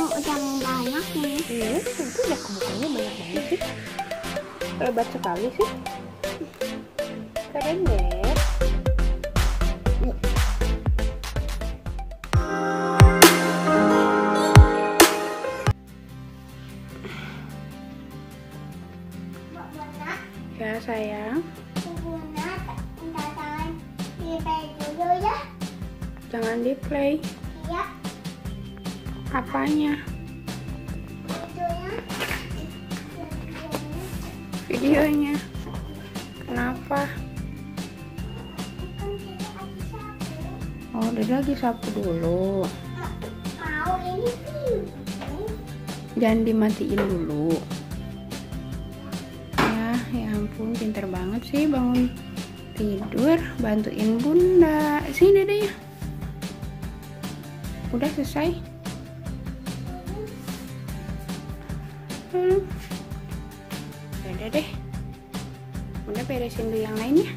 Oh, udah banyak nih. Iya, itu udah kebukanya banyak banget sih. Lebat sekali sih. Keren deh. Ya sayang, jangan di play. Apanya? Videonya. Kenapa? Oh, udah lagi sapu dulu. Jangan dimatiin dulu. Ya, ya ampun, pinter banget sih bangun tidur, bantuin bunda. Sini deh. Udah selesai. Hmm. Udah deh. Bunda beresin dulu yang lainnya.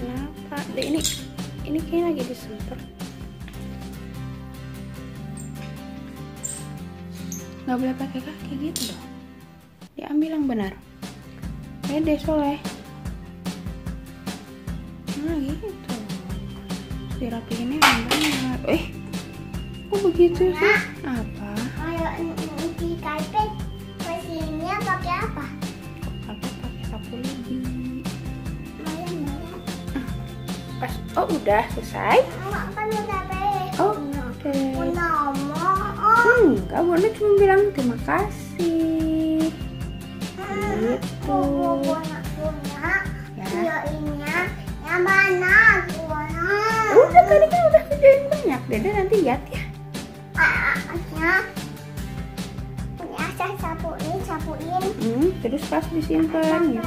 Kenapa? Deh, ini ini kayak lagi disemprot. Nggak boleh pakai kaki gitu dong. Diambil yang benar. Pede soleh. Nah gitu. Dirapihinnya yang benar. Eh, kok begitu sih? Apa? pakai apa? Aku pakai sapu lidi. Pas, oh udah selesai. kan udah. Oh, Oke. Ngomong. Enggak, Bunda cuma bilang terima kasih. Gitu. Ya. videoinnya yang mana Udah tadi kan udah kerjain banyak. Dede nanti lihat ya. punya saya sapuin sapuin Hmm, terus pas disimpan ya.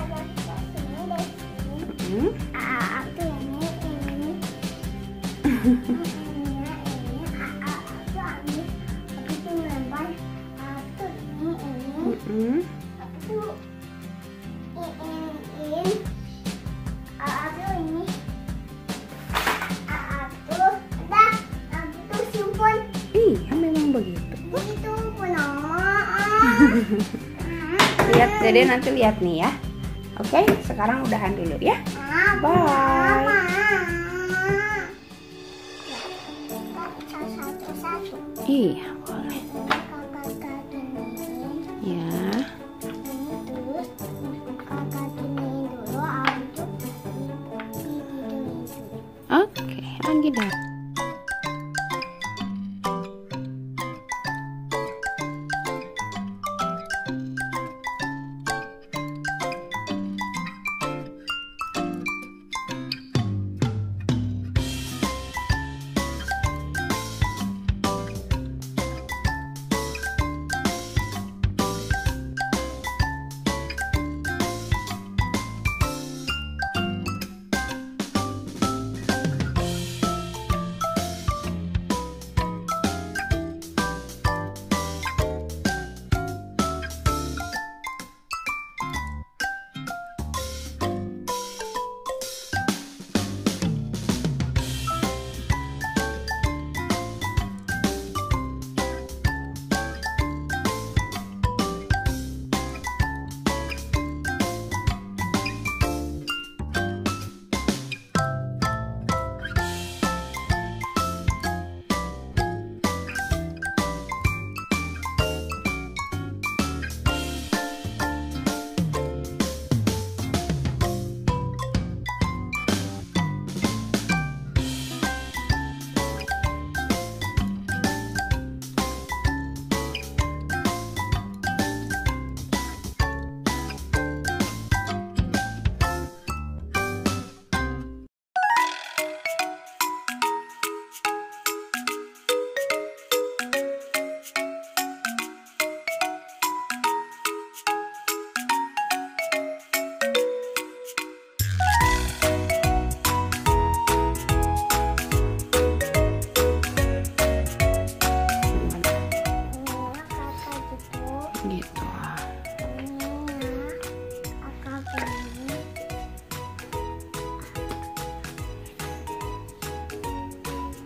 Hmm. Ah, ini ini ini ah, itu ini aku tuh lempar aku ini ini Hmm. Lihat, Dede nanti lihat nih ya. Oke, sekarang udahan dulu ya. Bye. Iya. Ya. Oke, lagi dah.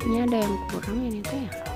Ini ada yang kurang ini teh ya.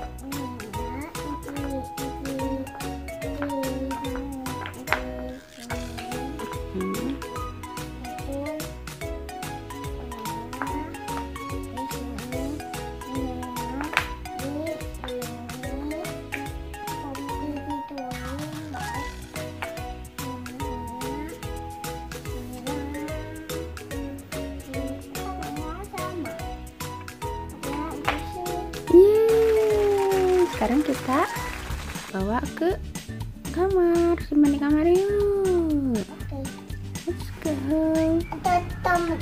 Sekarang kita bawa ke kamar, simpan di kamar yuk. Let's go.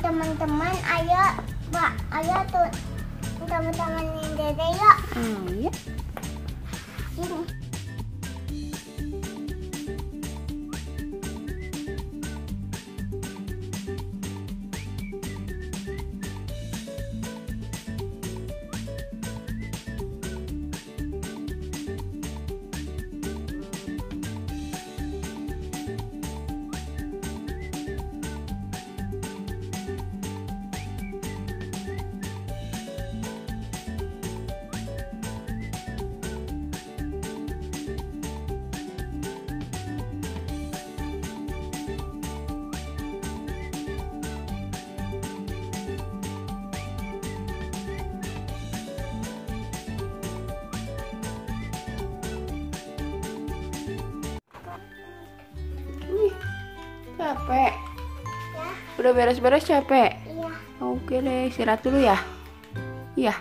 teman-teman ayo pak ayo tuh teman-teman yang dede yuk Oh ya. sini capek. ya Udah beres-beres capek. iya Oke deh, istirahat dulu ya. Iya.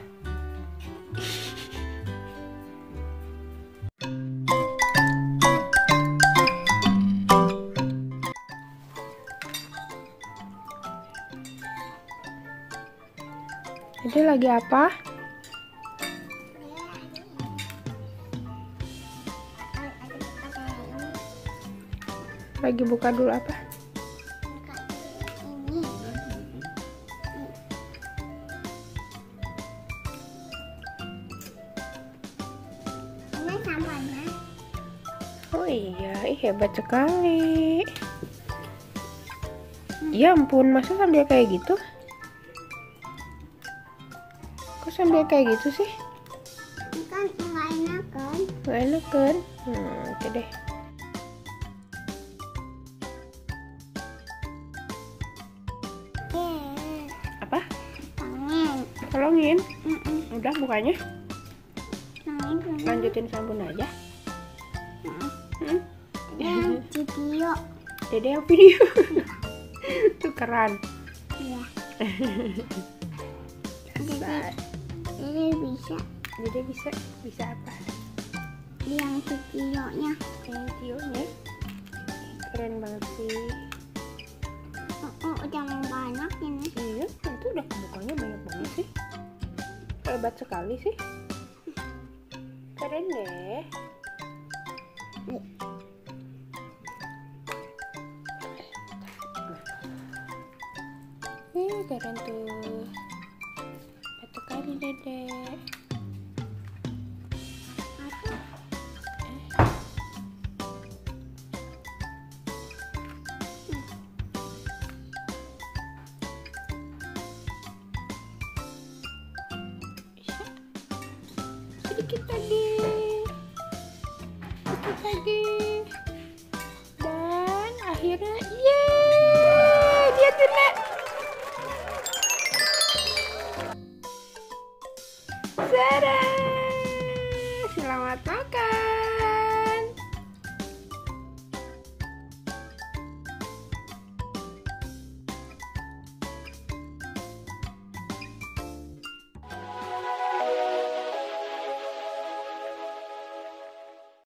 Jadi lagi apa? Lagi buka dulu apa? Oh iya, ih hebat sekali. Ya ampun, masa sambil kayak gitu? Kok sambil kayak gitu sih? kan nggak enak kan enak kan? Hmm, oke deh. Eh, Apa? tangan Tolongin. Mm-mm. Udah bukanya. Lanjutin sabun aja. Mm-mm. Hmm. yang video Dede yang video. Tuh keren. ya Hebat. ini bisa Dede bisa bisa apa? yang videonya Yang videonya. Keren banget sih. oh, oh, udah banyak ini Iya, itu udah bukanya banyak banget sih. Hebat sekali sih. Keren deh. Ih, keren tuh. Sedikit lagi. Sedikit lagi. Dan akhirnya, yeay, dia kena. Tada! Selamat malam.